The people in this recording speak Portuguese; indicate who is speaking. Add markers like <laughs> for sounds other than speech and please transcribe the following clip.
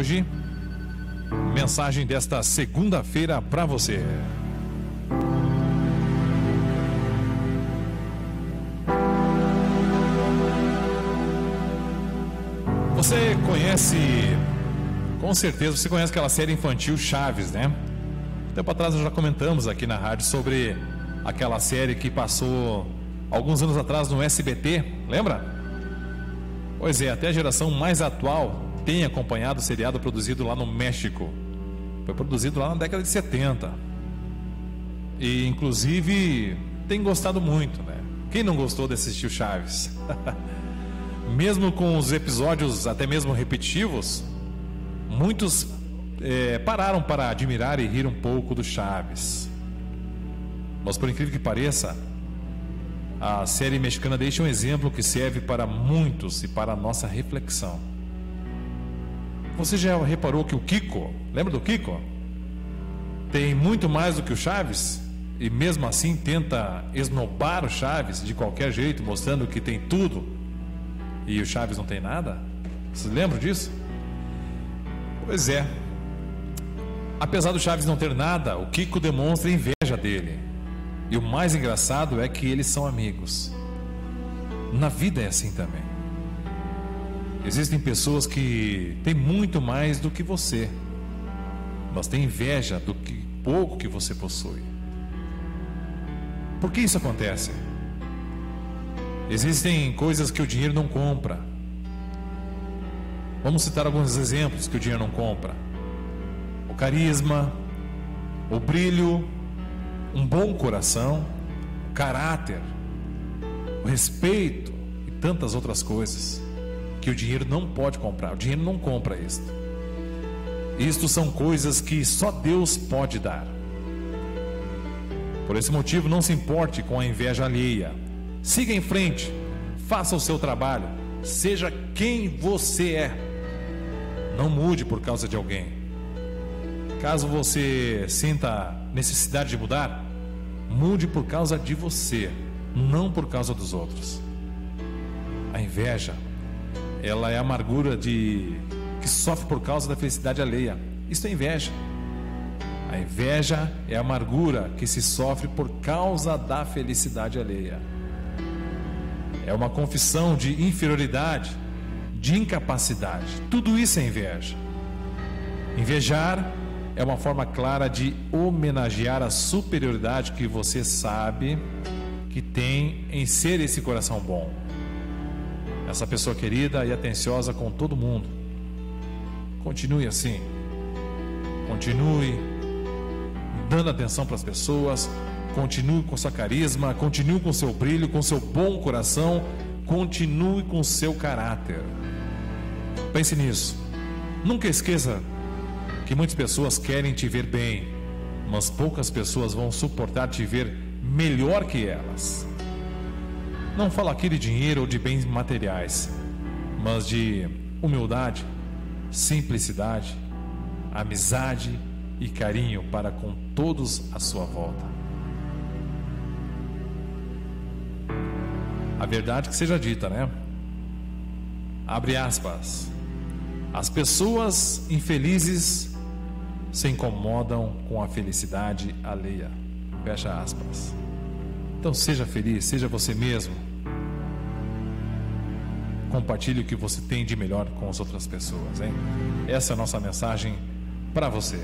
Speaker 1: hoje. Mensagem desta segunda-feira para você. Você conhece, com certeza, você conhece aquela série infantil Chaves, né? Tempo atrás nós já comentamos aqui na rádio sobre aquela série que passou alguns anos atrás no SBT, lembra? Pois é, até a geração mais atual tem acompanhado o seriado produzido lá no México. Foi produzido lá na década de 70. E inclusive tem gostado muito, né? Quem não gostou de assistir o Chaves? <laughs> mesmo com os episódios até mesmo repetitivos, muitos é, pararam para admirar e rir um pouco do Chaves. Mas por incrível que pareça, a série mexicana deixa um exemplo que serve para muitos e para a nossa reflexão. Você já reparou que o Kiko, lembra do Kiko? Tem muito mais do que o Chaves e mesmo assim tenta esnobar o Chaves de qualquer jeito, mostrando que tem tudo e o Chaves não tem nada? Vocês lembram disso? Pois é. Apesar do Chaves não ter nada, o Kiko demonstra inveja dele. E o mais engraçado é que eles são amigos. Na vida é assim também. Existem pessoas que têm muito mais do que você, mas têm inveja do que pouco que você possui. Por que isso acontece? Existem coisas que o dinheiro não compra. Vamos citar alguns exemplos que o dinheiro não compra: o carisma, o brilho, um bom coração, o caráter, o respeito e tantas outras coisas que o dinheiro não pode comprar. O dinheiro não compra isto. Isto são coisas que só Deus pode dar. Por esse motivo, não se importe com a inveja alheia Siga em frente, faça o seu trabalho, seja quem você é. Não mude por causa de alguém. Caso você sinta necessidade de mudar, mude por causa de você, não por causa dos outros. A inveja, ela é a amargura de que sofre por causa da felicidade alheia. Isso é inveja. A inveja é a amargura que se sofre por causa da felicidade alheia é uma confissão de inferioridade, de incapacidade. Tudo isso é inveja. Invejar é uma forma clara de homenagear a superioridade que você sabe que tem em ser esse coração bom. Essa pessoa querida e atenciosa com todo mundo. Continue assim. Continue dando atenção para as pessoas, Continue com seu carisma, continue com seu brilho, com seu bom coração, continue com seu caráter. Pense nisso. Nunca esqueça que muitas pessoas querem te ver bem, mas poucas pessoas vão suportar te ver melhor que elas. Não falo aqui de dinheiro ou de bens materiais, mas de humildade, simplicidade, amizade e carinho para com todos à sua volta. a verdade que seja dita, né? Abre aspas. As pessoas infelizes se incomodam com a felicidade alheia. Fecha aspas. Então seja feliz, seja você mesmo. Compartilhe o que você tem de melhor com as outras pessoas, hein? Essa é a nossa mensagem para você.